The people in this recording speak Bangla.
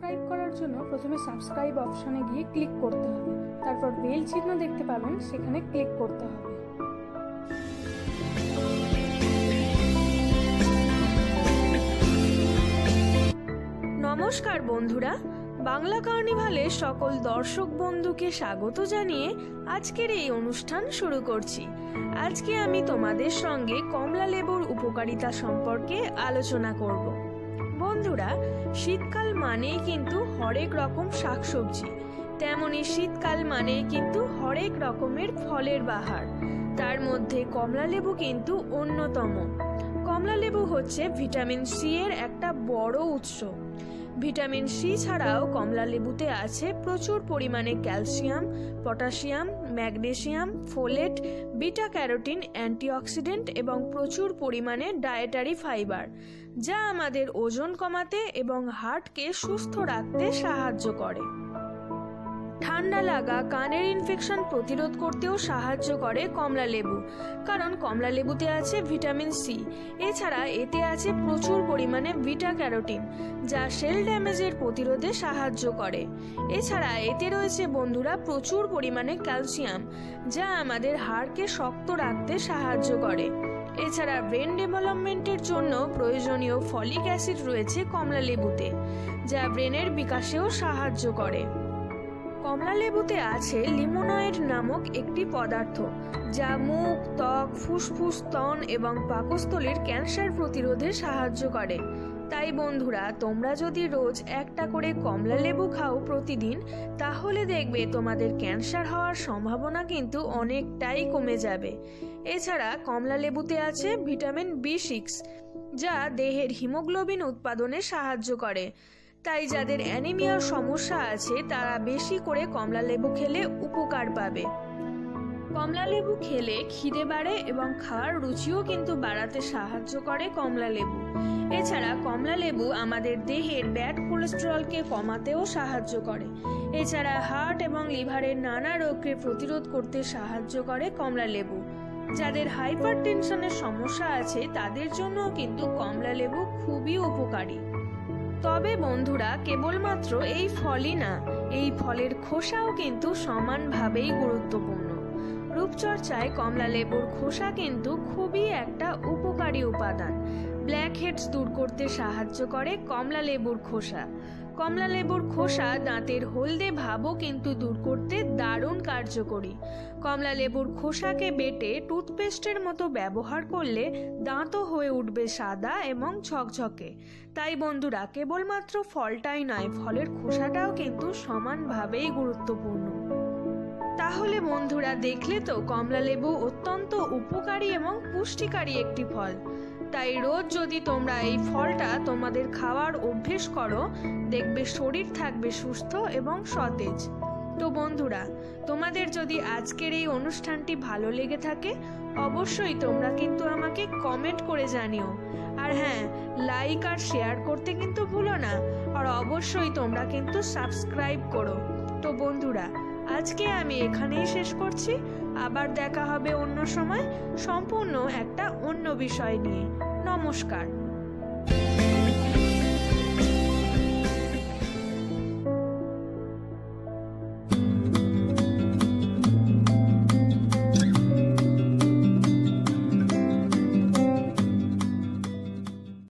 সাবস্ক্রাইব করার জন্য প্রথমে সাবস্ক্রাইব অপশনে গিয়ে ক্লিক করতে হবে। তারপর বেল চিহ্ন দেখতে পাবেন, সেখানে ক্লিক করতে হবে। নমস্কার বন্ধুরা, বাংলা কার্নিভালে সকল দর্শক বন্ধুকে স্বাগত জানিয়ে আজকের এই অনুষ্ঠান শুরু করছি। আজকে আমি তোমাদের সঙ্গে কমলা লেবুর উপকারিতা সম্পর্কে আলোচনা করব। বন্ধুরা, শীতকাল মানেই কিন্তু হরেক রকম শাকসবজি। তেমনই শীতকাল মানেই কিন্তু হরেক রকমের ফলের বাহার। তার মধ্যে কমলা লেবু কিন্তু অন্যতম। কমলা লেবু হচ্ছে ভিটামিন সি এর একটা বড় উৎস। ভিটামিন সি ছাড়াও কমলা লেবুতে আছে প্রচুর পরিমাণে calcium, potassium, magnesium, folate, beta carotene, antioxidant এবং প্রচুর পরিমাণে ডায়েটারি ফাইবার। যা আমাদের ওজন কমাতে এবং হার্টকে সুস্থ রাখতে সাহায্য করে। ঠান্ডা লাগা, কানের ইনফেকশন প্রতিরোধ করতেও সাহায্য করে কমলা লেবু, কারণ কমলা লেবুতে আছে ভিটামিন সি এছাড়া এতে আছে প্রচুর পরিমাণে ভিটা ক্যারোটিন যা সেল ড্যামেজের প্রতিরোধে সাহায্য করে। এছাড়া এতে রয়েছে বন্ধুরা প্রচুর পরিমাণে ক্যালসিয়াম, যা আমাদের হাড়কে শক্ত রাখতে সাহায্য করে। এছাড়া ব্রেন ডেভেলপমেন্টের জন্য প্রয়োজনীয় ফলিক অ্যাসিড রয়েছে কমলা লেবুতে, যা ব্রেনের বিকাশেও সাহায্য করে। কমলা লেবুতে আছে লিমোনয়েড নামক একটি পদার্থ, যা মুখ, ত্বক, ফুসফুস স্তন এবং পাকস্থলীর ক্যান্সার প্রতিরোধে সাহায্য করে। তাই বন্ধুরা, তোমরা যদি রোজ একটা করে কমলা লেবু খাও প্রতিদিন, তাহলে দেখবে তোমাদের ক্যান্সার হওয়ার সম্ভাবনা কিন্তু অনেকটাই কমে যাবে। এছাড়া কমলা লেবুতে আছে ভিটামিন বি সিক্স, যা দেহের হিমোগ্লোবিন উৎপাদনে সাহায্য করে। তাই যাদের অ্যানিমিয়ার সমস্যা আছে, তারা বেশি করে কমলা লেবু খেলে উপকার পাবে। কমলা লেবু খেলে খিদে বাড়ে এবং খাওয়ার রুচিও কিন্তু বাড়াতে সাহায্য করে কমলা লেবু। এছাড়া কমলা লেবু আমাদের দেহের ব্যাড কোলেস্টেরলকে কমাতেও সাহায্য করে। এছাড়া হার্ট এবং লিভারের নানা রোগকে প্রতিরোধ করতে সাহায্য করে কমলা লেবু। যাদের হাইপার টেনশনের সমস্যা আছে, তাদের জন্যও কিন্তু কমলা লেবু খুবই উপকারী। তবে বন্ধুরা, কেবলমাত্র এই ফলই না, এই ফলের খোসাও কিন্তু সমানভাবেই গুরুত্বপূর্ণ। রূপচর্চায় কমলা লেবুর খোসা কিন্তু খুবই একটা উপকারী উপাদান। ব্ল্যাক হেডস দূর করতে সাহায্য করে কমলা লেবুর খোসা। কমলা লেবুর খোসা দাঁতের হলদে ভাবও কিন্তু দূর করতে দারুণ কার্যকরী। কমলা লেবুর খোসাকে বেটে টুথপেস্টের মতো ব্যবহার করলে দাঁতও হয়ে উঠবে সাদা এবং ঝকঝকে। তাই বন্ধুরা, কেবলমাত্র ফলটাই নয়, ফলের খোসাটাও কিন্তু সমানভাবেই গুরুত্বপূর্ণ। তাহলে বন্ধুরা দেখলে তো, কমলা লেবু অত্যন্ত উপকারী এবং পুষ্টিকারী একটি ফল। তাই রোজ যদি তোমরা এই ফলটা তোমাদের খাওয়ার অভ্যেস করো, দেখবে শরীর থাকবে সুস্থ এবং সতেজ। তো বন্ধুরা, তোমাদের যদি আজকের এই অনুষ্ঠানটি ভালো লেগে থাকে, অবশ্যই তোমরা কিন্তু আমাকে কমেন্ট করে জানিও। আর হ্যাঁ লাইক আর শেয়ার করতে কিন্তু ভুলো না, আর অবশ্যই তোমরা কিন্তু সাবস্ক্রাইব করো। তো বন্ধুরা আজকে আমি এখানেই শেষ করছি। আবার দেখা হবে অন্য সময়। সম্পূর্ণ একটা অন্য বিষয় নিয়ে। নমস্কার।